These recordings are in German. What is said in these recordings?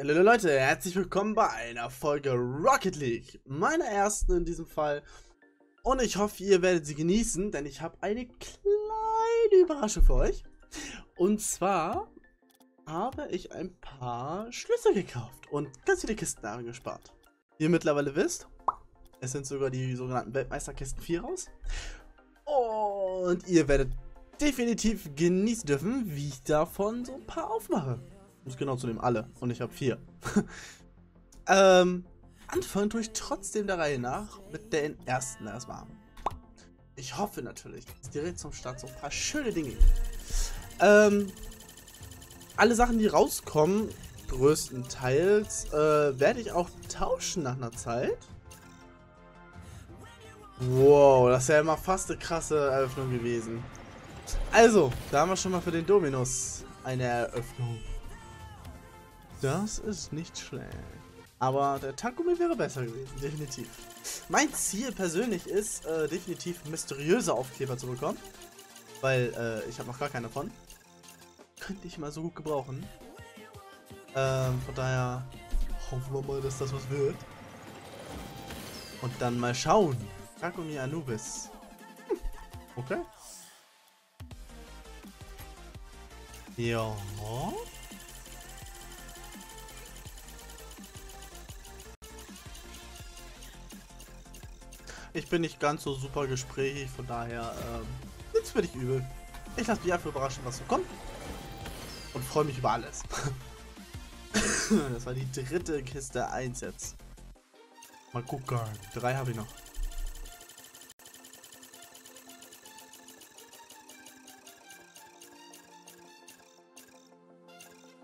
Hallo Leute, herzlich willkommen bei einer Folge Rocket League. Meiner ersten in diesem Fall. Und ich hoffe, ihr werdet sie genießen, denn ich habe eine kleine Überraschung für euch. Und zwar habe ich ein paar Schlüssel gekauft und ganz viele Kisten angespart. Wie ihr mittlerweile wisst, es sind sogar die sogenannten Weltmeisterkisten 4 raus. Und ihr werdet definitiv genießen dürfen, wie ich davon so ein paar aufmache muss genau zu dem alle. Und ich habe vier. ähm, anfangen tue ich trotzdem der Reihe nach mit den ersten erstmal. Ich hoffe natürlich, dass direkt zum Start so ein paar schöne Dinge gibt. Ähm, alle Sachen, die rauskommen, größtenteils, äh, werde ich auch tauschen nach einer Zeit. Wow, das ist ja immer fast eine krasse Eröffnung gewesen. Also, da haben wir schon mal für den Dominus eine Eröffnung. Das ist nicht schlecht. Aber der Takumi wäre besser gewesen, definitiv. Mein Ziel persönlich ist, äh, definitiv mysteriöse Aufkleber zu bekommen. Weil äh, ich habe noch gar keine von. Könnte ich mal so gut gebrauchen. Ähm, von daher hoffen wir mal, dass das was wird. Und dann mal schauen. Takumi Anubis. Hm. Okay. Ja. Ich bin nicht ganz so super gesprächig, von daher, ähm, jetzt werde ich übel. Ich lasse mich einfach überraschen, was so kommt. Und freue mich über alles. das war die dritte Kiste 1 jetzt. Mal gucken. Drei habe ich noch.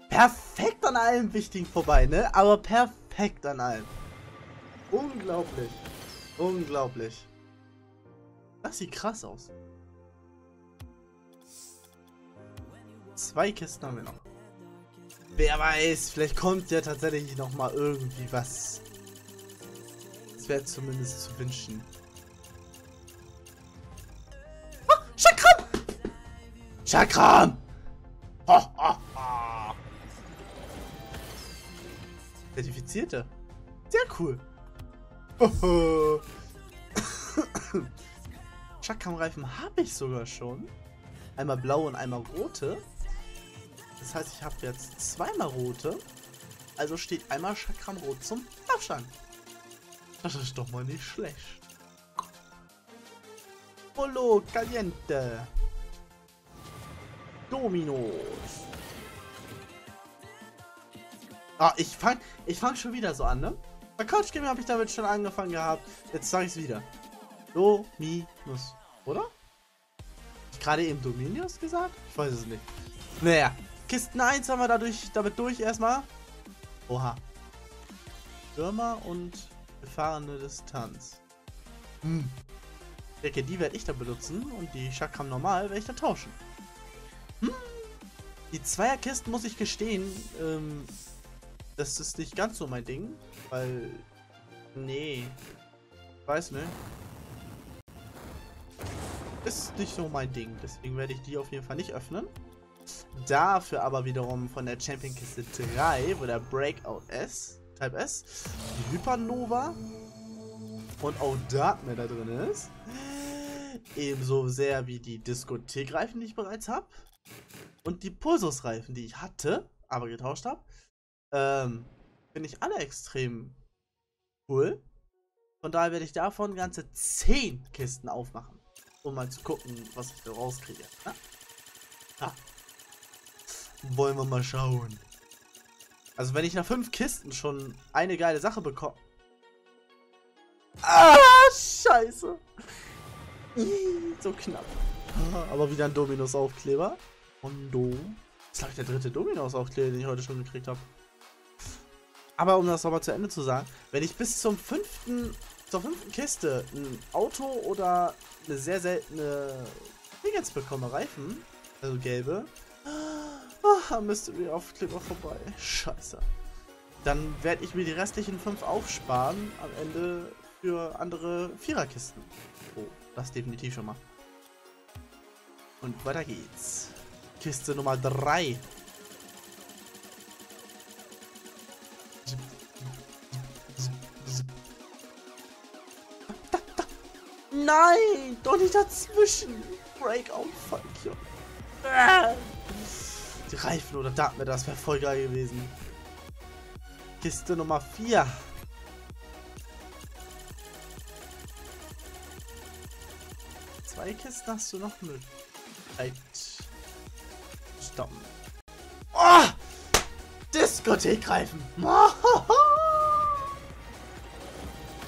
Perfekt an allem Wichtigen vorbei, ne? Aber perfekt an allem. Unglaublich. Unglaublich. Das sieht krass aus. Zwei Kisten haben wir noch. Wer weiß, vielleicht kommt ja tatsächlich noch mal irgendwie was. Das wäre zumindest zu wünschen. Oh, Chakram! Chakram! Ho, ho, ho. Zertifizierte. Sehr cool. Chakram-Reifen habe ich sogar schon. Einmal blaue und einmal rote. Das heißt, ich habe jetzt zweimal rote. Also steht einmal Chakram rot zum Abstand. Das ist doch mal nicht schlecht. Polo Caliente. Dominos. Ah, ich fang, ich fang schon wieder so an, ne? Bei Couch Gaming habe ich damit schon angefangen gehabt. Jetzt sage ich es wieder. Dominus. Oder? Ich gerade eben Dominius gesagt? Ich weiß es nicht. Naja. Kisten 1 haben wir dadurch, damit durch erstmal. Oha. Stürmer und gefahrene Distanz. Hm. Ich denke, die werde ich dann benutzen und die Chakram normal werde ich dann tauschen. Hm. Die Zweierkisten muss ich gestehen, ähm, das ist nicht ganz so mein Ding, weil... Nee. Weiß nicht. Ist nicht so mein Ding, deswegen werde ich die auf jeden Fall nicht öffnen. Dafür aber wiederum von der Champion Kiste 3, wo der Breakout S, Type S, die Hypernova und auch Darkman da drin ist. Ebenso sehr wie die Diskothekreifen, die ich bereits habe. Und die Pulsusreifen, die ich hatte, aber getauscht habe. Ähm, Finde ich alle extrem cool. Von daher werde ich davon ganze 10 Kisten aufmachen. Um mal zu gucken, was ich da rauskriege. Ne? Ah. Wollen wir mal schauen. Also wenn ich nach 5 Kisten schon eine geile Sache bekomme. Ah, scheiße. so knapp. Aber wieder ein Dominus-Aufkleber. Hondo. Das ist, glaube ich, der dritte Dominus-Aufkleber, den ich heute schon gekriegt habe. Aber um das nochmal zu Ende zu sagen, wenn ich bis zum fünften, zur fünften Kiste ein Auto oder eine sehr seltene Dingens bekomme, Reifen, also gelbe, oh, Mystery Aufkleber vorbei. Scheiße. Dann werde ich mir die restlichen fünf aufsparen am Ende für andere Viererkisten. Oh, das definitiv schon mal. Und weiter geht's. Kiste Nummer 3. Nein, doch nicht dazwischen. Breakout, fuck you. Ah. Die Reifen oder Dartmouth, das wäre voll geil gewesen. Kiste Nummer 4. Zwei Kisten hast du noch mit. Halt. Stoppen. Oh! Diskothekreifen.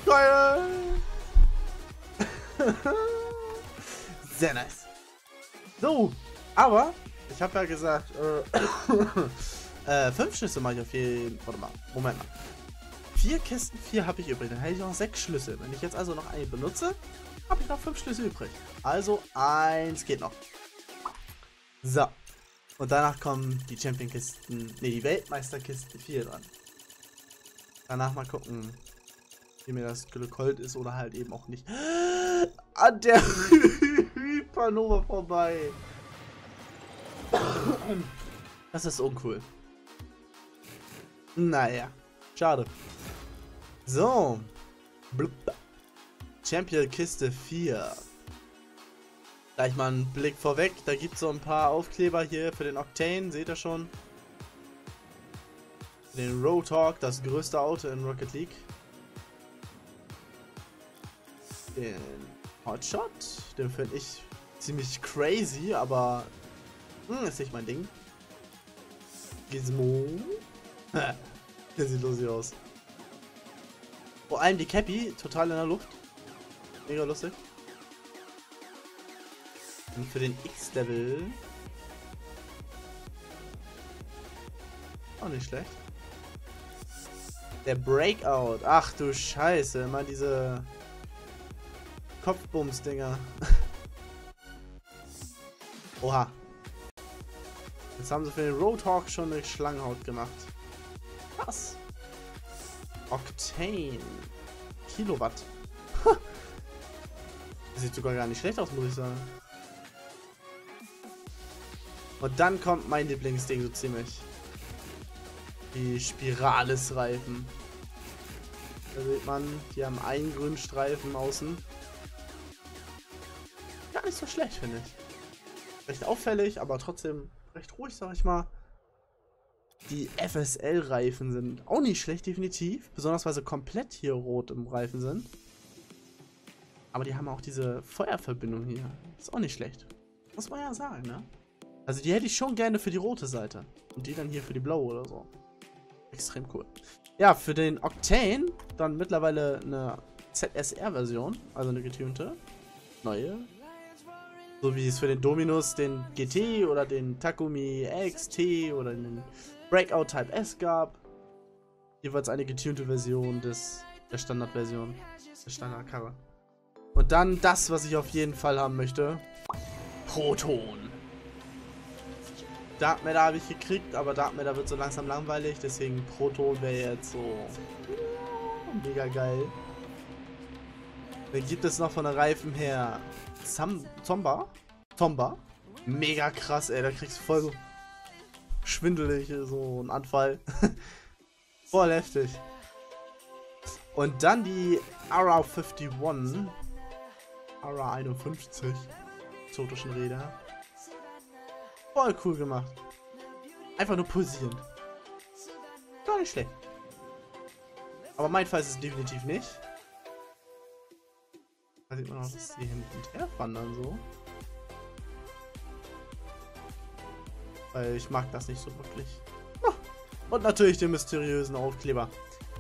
Geil. Sehr nice. So, aber ich habe ja gesagt, äh, äh, fünf Schlüssel mache ich auf jeden Warte mal, Moment mal. Vier Kisten, vier habe ich übrig. Dann hätte ich noch sechs Schlüssel. Wenn ich jetzt also noch eine benutze, habe ich noch fünf Schlüssel übrig. Also eins geht noch. So. Und danach kommen die Champion-Kisten, ne, die Weltmeister-Kisten 4 dran. Danach mal gucken, mir das Glück hold ist oder halt eben auch nicht. An der Hypernova vorbei. Das ist uncool. Naja, schade. So. Blub. Champion Kiste 4. Gleich mal einen Blick vorweg. Da gibt es so ein paar Aufkleber hier für den Octane. Seht ihr schon? Den Roadhog, das größte Auto in Rocket League. Den Hotshot. Den finde ich ziemlich crazy, aber hm, ist nicht mein Ding. Gizmo. der sieht lustig aus. Vor allem die Cappy, total in der Luft. Mega lustig. Und für den X-Level. Auch nicht schlecht. Der Breakout. Ach du Scheiße. Immer diese Kopfbums-Dinger. Oha. Jetzt haben sie für den Roadhawk schon eine Schlangenhaut gemacht. Was? Octane. Kilowatt. Sieht sogar gar nicht schlecht aus, muss ich sagen. Und dann kommt mein Lieblingsding so ziemlich. Die Spirales-Reifen. Da sieht man, die haben einen grünen Streifen außen. Nicht so schlecht, finde ich. Recht auffällig, aber trotzdem recht ruhig, sag ich mal. Die FSL-Reifen sind auch nicht schlecht, definitiv. Besonders weil sie komplett hier rot im Reifen sind. Aber die haben auch diese Feuerverbindung hier. Ist auch nicht schlecht. Muss man ja sagen, ne? Also die hätte ich schon gerne für die rote Seite. Und die dann hier für die blaue oder so. Extrem cool. Ja, für den Octane dann mittlerweile eine ZSR-Version. Also eine getunte. Neue. So wie es für den Dominus den GT oder den Takumi XT oder den Breakout Type S gab. Jeweils eine getunte Version des, der Standardversion. Der Standardkarre. Und dann das, was ich auf jeden Fall haben möchte. Proton. Dark Matter habe ich gekriegt, aber Dark Matter wird so langsam langweilig, deswegen Proton wäre jetzt so mega geil. Dann gibt es noch von der Reifen her Zam Zomba. Tomba. Mega krass, ey, da kriegst du voll so schwindelig, so einen Anfall. voll heftig. Und dann die Ara 51. Ara 51. Exotischen Räder. Voll cool gemacht. Einfach nur pulsieren. Gar nicht schlecht. Aber mein Fall ist es definitiv nicht. Da sieht man auch, dass die hin und her wandern so. Weil ich mag das nicht so wirklich. Und natürlich den mysteriösen Aufkleber.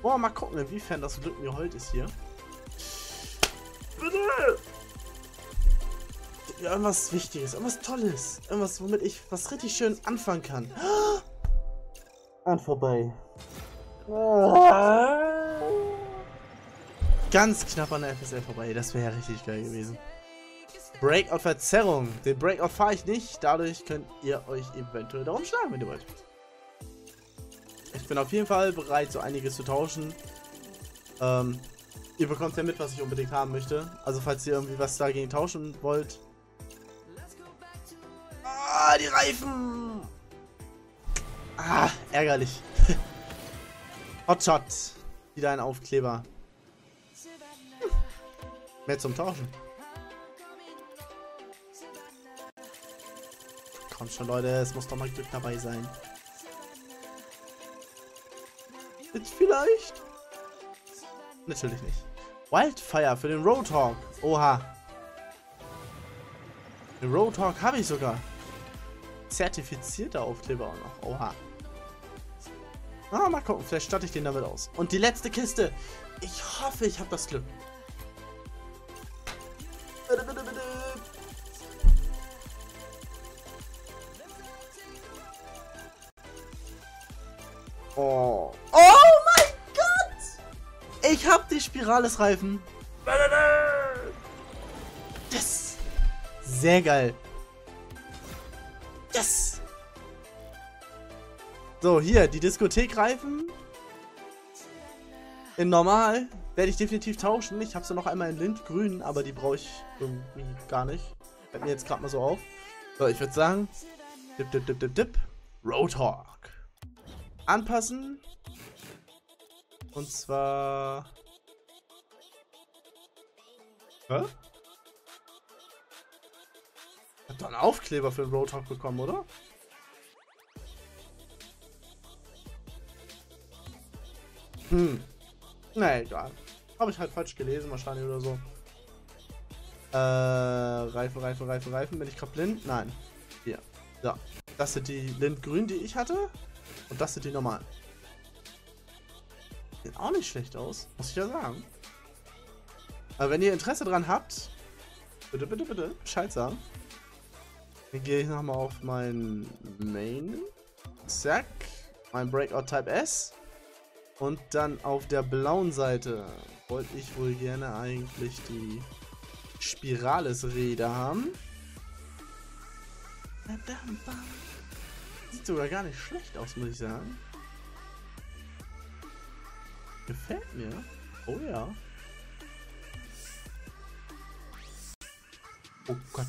Wollen wir mal gucken, inwiefern das Glück mir heute ist hier. Bitte! Ja, irgendwas Wichtiges, irgendwas Tolles. Irgendwas, womit ich was richtig schön anfangen kann. An vorbei. Ganz knapp an der FSL vorbei. Das wäre ja richtig geil gewesen. Breakout-Verzerrung. Den Breakout fahre ich nicht. Dadurch könnt ihr euch eventuell darum schlagen, wenn ihr wollt. Ich bin auf jeden Fall bereit, so einiges zu tauschen. Ähm, ihr bekommt ja mit, was ich unbedingt haben möchte. Also falls ihr irgendwie was dagegen tauschen wollt, Ah, die Reifen! Ah, ärgerlich. Hotshot. Wieder ein Aufkleber. Mehr zum Tauschen. Kommt schon, Leute, es muss doch mal Glück dabei sein. Jetzt vielleicht? Natürlich nicht. Wildfire für den Roadhog. Oha. Den Roadhog habe ich sogar. Zertifizierter Aufkleber auch noch. Oha. Ah, mal gucken, vielleicht starte ich den damit aus. Und die letzte Kiste. Ich hoffe, ich habe das Glück. Ich hab die Spirales-Reifen. Yes! Sehr geil. Yes! So, hier, die Diskothekreifen. In normal werde ich definitiv tauschen. Ich habe sie noch einmal in Lindgrün, aber die brauche ich irgendwie gar nicht. Fällt mir jetzt gerade mal so auf. So, ich würde sagen, dip, dip, dip, dip, dip. Roadhog. Anpassen. Und zwar... Hä? Hat doch einen Aufkleber für den Roadhog bekommen, oder? Hm. Na egal. Habe ich halt falsch gelesen wahrscheinlich oder so. Äh, Reifen, Reifen, Reifen, Reifen. Bin ich gerade blind? Nein. Hier. So. Das sind die Lindgrün, die ich hatte. Und das sind die normalen. Sieht auch nicht schlecht aus, muss ich ja sagen. Aber wenn ihr Interesse dran habt, bitte, bitte, bitte Bescheid sagen. Dann gehe ich nochmal auf mein Main. Zack. Mein Breakout Type S. Und dann auf der blauen Seite wollte ich wohl gerne eigentlich die Spirales-Räder haben. Sieht sogar gar nicht schlecht aus, muss ich sagen. Gefällt mir. Oh ja. Oh Gott.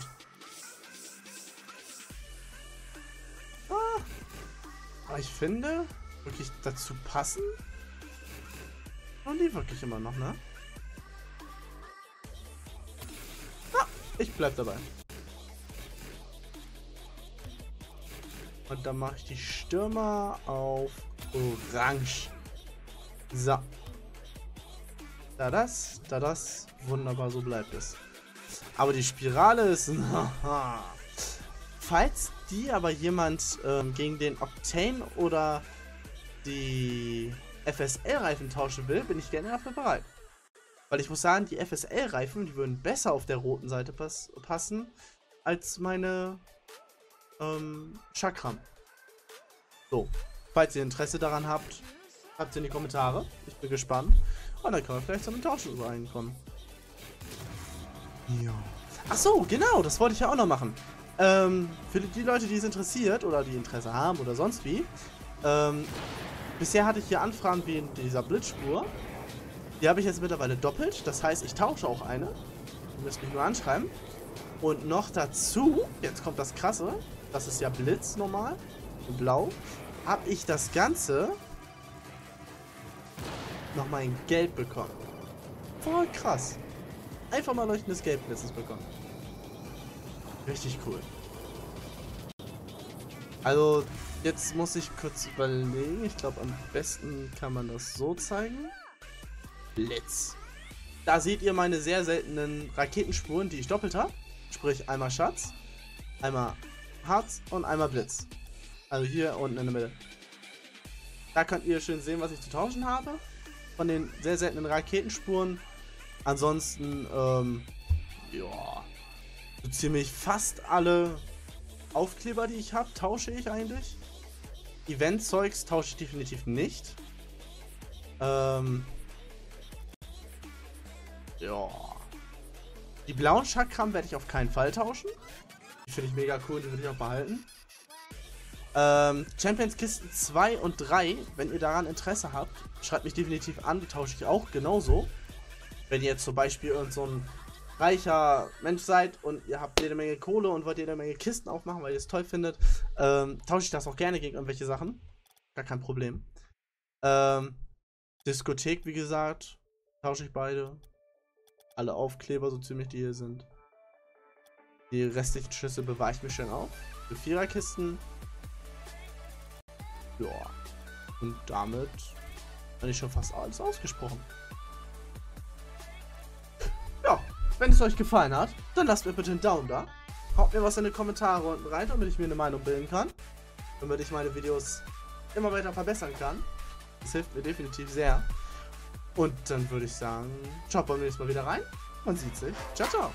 Ah. Aber ich finde, wirklich dazu passen. Und die wirklich immer noch, ne? Ah, ich bleib dabei. Und dann mache ich die Stürmer auf Orange. So. Da das, da das. Wunderbar, so bleibt es. Aber die Spirale ist... Falls die aber jemand ähm, gegen den Octane oder die FSL-Reifen tauschen will, bin ich gerne dafür bereit. Weil ich muss sagen, die FSL-Reifen, die würden besser auf der roten Seite pass passen, als meine ähm, Chakram. So, falls ihr Interesse daran habt, schreibt es in die Kommentare. Ich bin gespannt. Und dann können wir vielleicht zu einem Tausch übereinkommen. Ja. Ach so, genau, das wollte ich ja auch noch machen. Ähm, für die Leute, die es interessiert oder die Interesse haben oder sonst wie. Ähm, bisher hatte ich hier Anfragen wie in dieser Blitzspur. Die habe ich jetzt mittlerweile doppelt. Das heißt, ich tausche auch eine. Ihr müsst mich nur anschreiben. Und noch dazu, jetzt kommt das Krasse, das ist ja Blitz normal, in blau, habe ich das Ganze nochmal in Gelb bekommen. Voll krass. Einfach mal leuchtendes Gelbblitzes bekommen. Richtig cool. Also, jetzt muss ich kurz überlegen. Ich glaube, am besten kann man das so zeigen. Blitz. Da seht ihr meine sehr seltenen Raketenspuren, die ich doppelt habe. Sprich, einmal Schatz, einmal Harz und einmal Blitz. Also hier unten in der Mitte. Da könnt ihr schön sehen, was ich zu tauschen habe. Von den sehr seltenen Raketenspuren. Ansonsten, ähm, ja, so ziemlich fast alle Aufkleber, die ich habe, tausche ich eigentlich. Event-Zeugs tausche ich definitiv nicht. Ähm, ja. Die blauen Chakram werde ich auf keinen Fall tauschen. Die finde ich mega cool, die würde ich auch behalten. Ähm, Champions Kisten 2 und 3, wenn ihr daran Interesse habt, schreibt mich definitiv an, die tausche ich auch genauso. Wenn ihr jetzt zum Beispiel irgend so ein reicher Mensch seid und ihr habt jede Menge Kohle und wollt jede Menge Kisten aufmachen, weil ihr es toll findet, ähm, tausche ich das auch gerne gegen irgendwelche Sachen. Gar kein Problem. Ähm, Diskothek, wie gesagt, tausche ich beide. Alle Aufkleber, so ziemlich die hier sind. Die restlichen Schlüssel bewahre ich mir schön auf. für Viererkisten. Ja. Und damit bin ich schon fast alles ausgesprochen. Ja, wenn es euch gefallen hat, dann lasst mir bitte einen Daumen da. Haut mir was in die Kommentare unten rein, damit ich mir eine Meinung bilden kann. Damit ich meine Videos immer weiter verbessern kann. Das hilft mir definitiv sehr. Und dann würde ich sagen, schaut beim nächsten Mal wieder rein. Man sieht sich. Ciao, ciao.